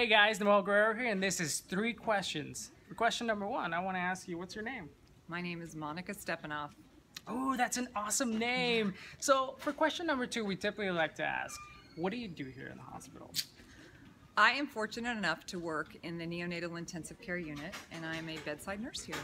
Hey guys, Noel Guerrero here, and this is three questions. For question number one, I want to ask you, what's your name? My name is Monica Stepanof. Oh, that's an awesome name. So, for question number two, we typically like to ask, what do you do here in the hospital? I am fortunate enough to work in the neonatal intensive care unit, and I am a bedside nurse here.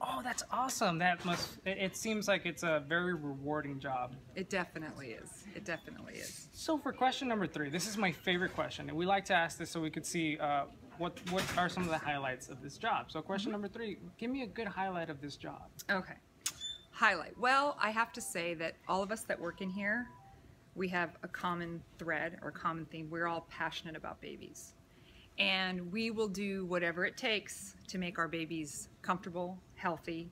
Oh, that's awesome. That must, it, it seems like it's a very rewarding job. It definitely is. It definitely is. So, for question number three, this is my favorite question, and we like to ask this so we could see uh, what what are some of the highlights of this job. So, question number three, give me a good highlight of this job. Okay. Highlight. Well, I have to say that all of us that work in here, we have a common thread or common theme. We're all passionate about babies. And we will do whatever it takes to make our babies comfortable, healthy,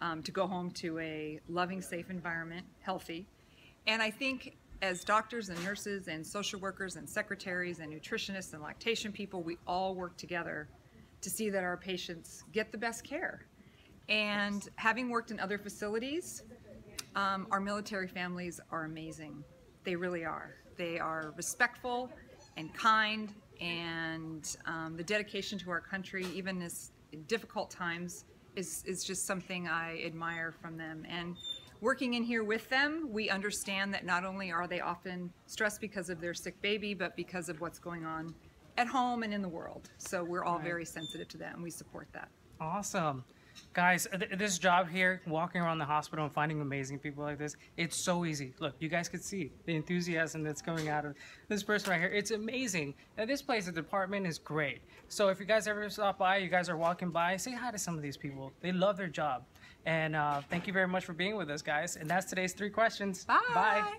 um, to go home to a loving, safe environment, healthy. And I think as doctors and nurses and social workers and secretaries and nutritionists and lactation people, we all work together to see that our patients get the best care. And having worked in other facilities, um, our military families are amazing. They really are. They are respectful and kind, and um, the dedication to our country, even as difficult times, is, is just something I admire from them. And working in here with them, we understand that not only are they often stressed because of their sick baby, but because of what's going on at home and in the world. So we're all Right. very sensitive to that, and we support that. Awesome. Guys, th- this job here, walking around the hospital and finding amazing people like this, it's so easy. Look, you guys can see the enthusiasm that's coming out of this person right here. It's amazing. And this place, the department is great. So if you guys ever stop by, you guys are walking by, say hi to some of these people. They love their job. And uh, thank you very much for being with us, guys. And that's today's three questions. Bye.